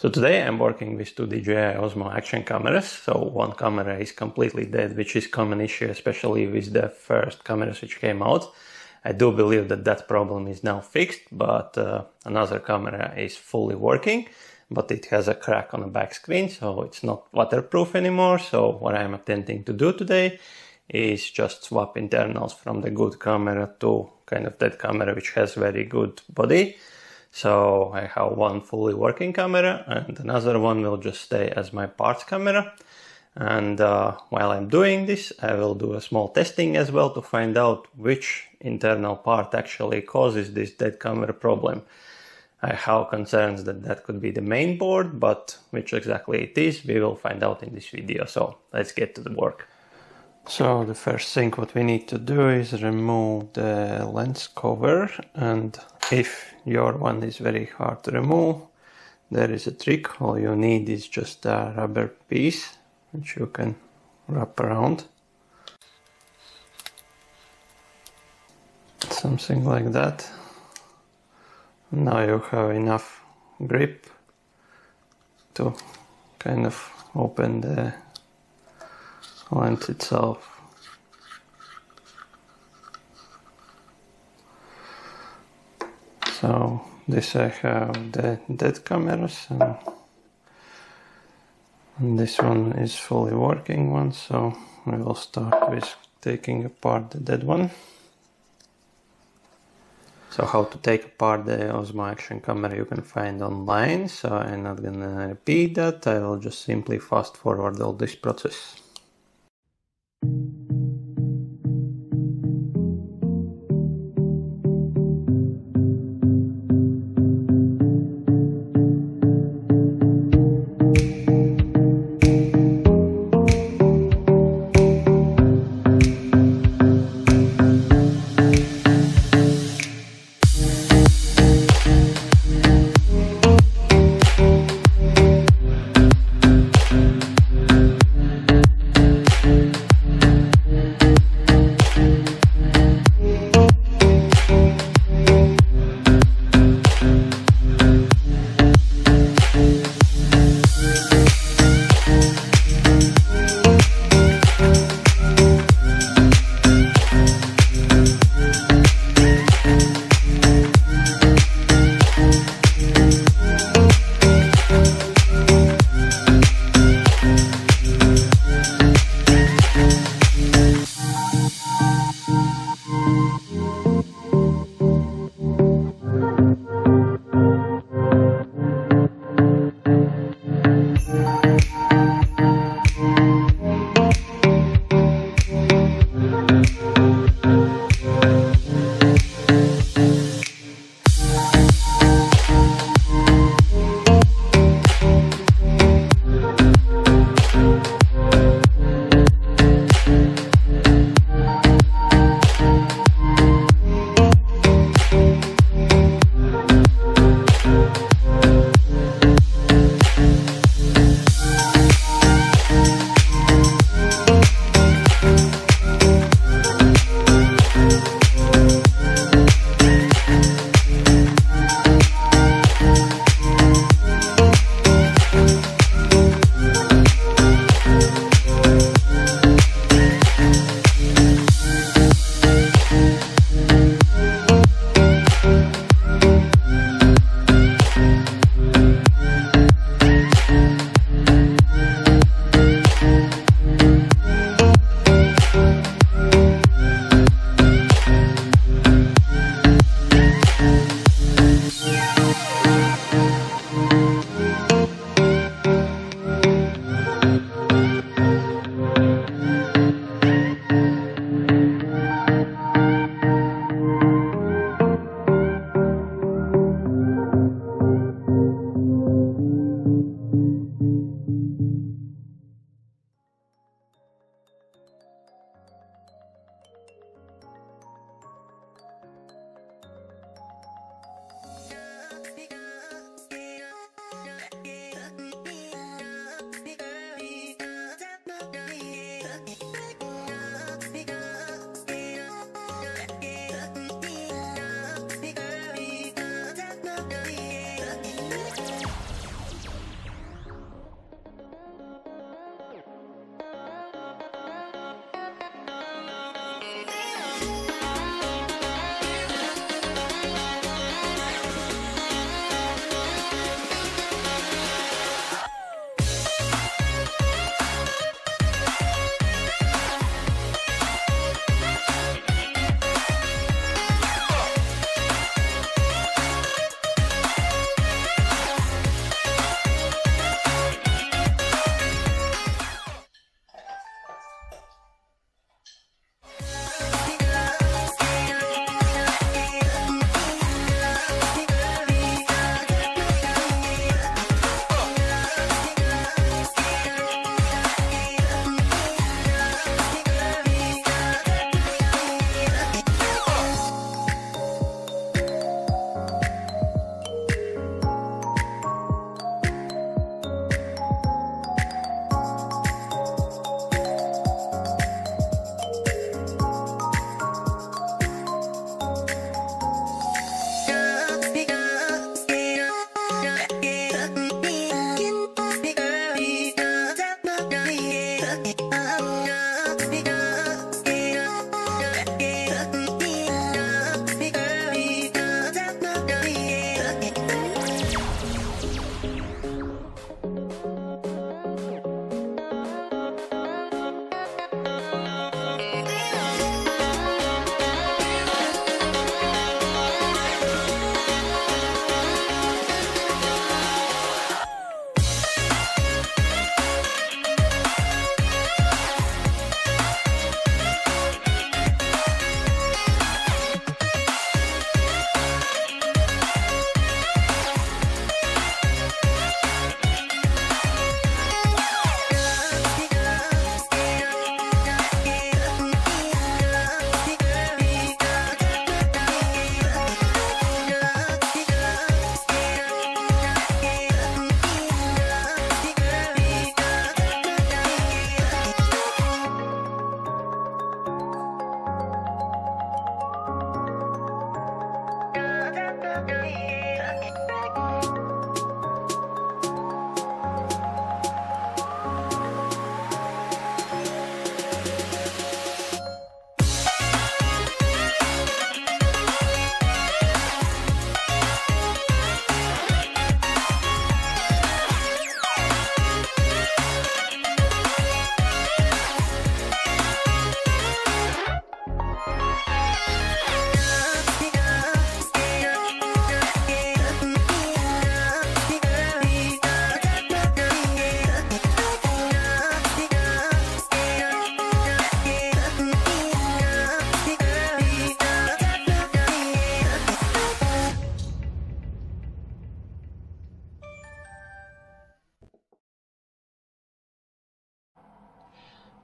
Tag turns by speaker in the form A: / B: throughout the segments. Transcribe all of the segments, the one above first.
A: So today I'm working with two DJI Osmo action cameras. So one camera is completely dead, which is common issue, especially with the first cameras which came out. I do believe that that problem is now fixed, but uh, another camera is fully working, but it has a crack on the back screen, so it's not waterproof anymore. So what I'm attempting to do today is just swap internals from the good camera to kind of that camera which has very good body so I have one fully working camera and another one will just stay as my parts camera. And uh, while I'm doing this, I will do a small testing as well to find out which internal part actually causes this dead camera problem. I have concerns that that could be the main board, but which exactly it is, we will find out in this video. So let's get to the work. So the first thing what we need to do is remove the lens cover and if your one is very hard to remove, there is a trick. All you need is just a rubber piece which you can wrap around. Something like that. Now you have enough grip to kind of open the lens itself. So this I have the dead cameras and, and this one is fully working one so we will start with taking apart the dead one. So how to take apart the Osmo Action camera you can find online, so I'm not gonna repeat that, I will just simply fast forward all this process.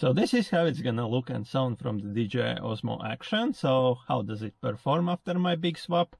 A: So this is how it's gonna look and sound from the DJI Osmo Action. So how does it perform after my big swap?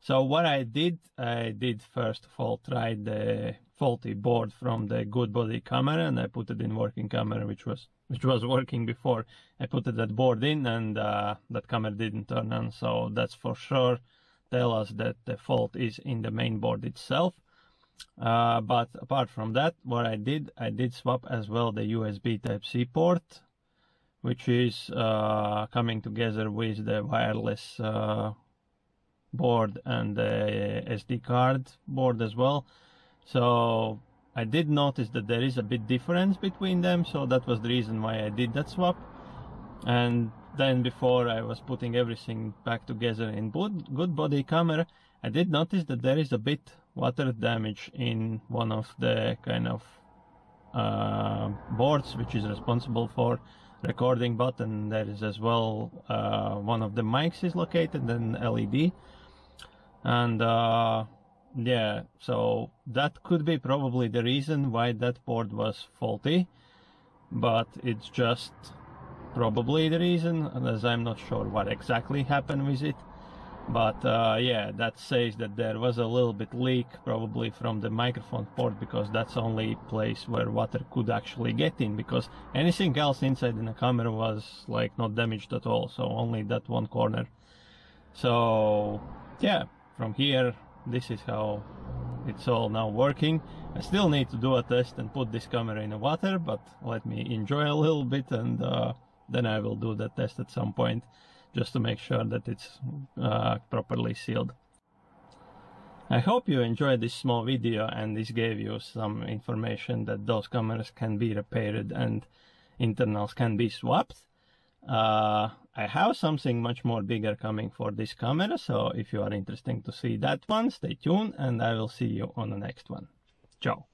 A: So what I did, I did first of all try the faulty board from the good body camera and I put it in working camera, which was which was working before I put that board in and uh, that camera didn't turn on. So that's for sure tell us that the fault is in the main board itself. Uh, but apart from that, what I did, I did swap as well the USB Type-C port, which is uh, coming together with the wireless uh, board and the SD card board as well. So I did notice that there is a bit difference between them, so that was the reason why I did that swap. And then before I was putting everything back together in good body camera, I did notice that there is a bit water damage in one of the kind of uh, boards which is responsible for recording button. There is as well uh, one of the mics is located in LED. And uh, yeah, so that could be probably the reason why that board was faulty. But it's just probably the reason, as I'm not sure what exactly happened with it. But uh, yeah, that says that there was a little bit leak probably from the microphone port because that's only place where water could actually get in because anything else inside in the camera was like not damaged at all. So only that one corner. So yeah, from here, this is how it's all now working. I still need to do a test and put this camera in the water, but let me enjoy a little bit and uh, then I will do the test at some point just to make sure that it's uh, properly sealed. I hope you enjoyed this small video and this gave you some information that those cameras can be repaired and internals can be swapped. Uh, I have something much more bigger coming for this camera, so if you are interested to see that one, stay tuned and I will see you on the next one. Ciao.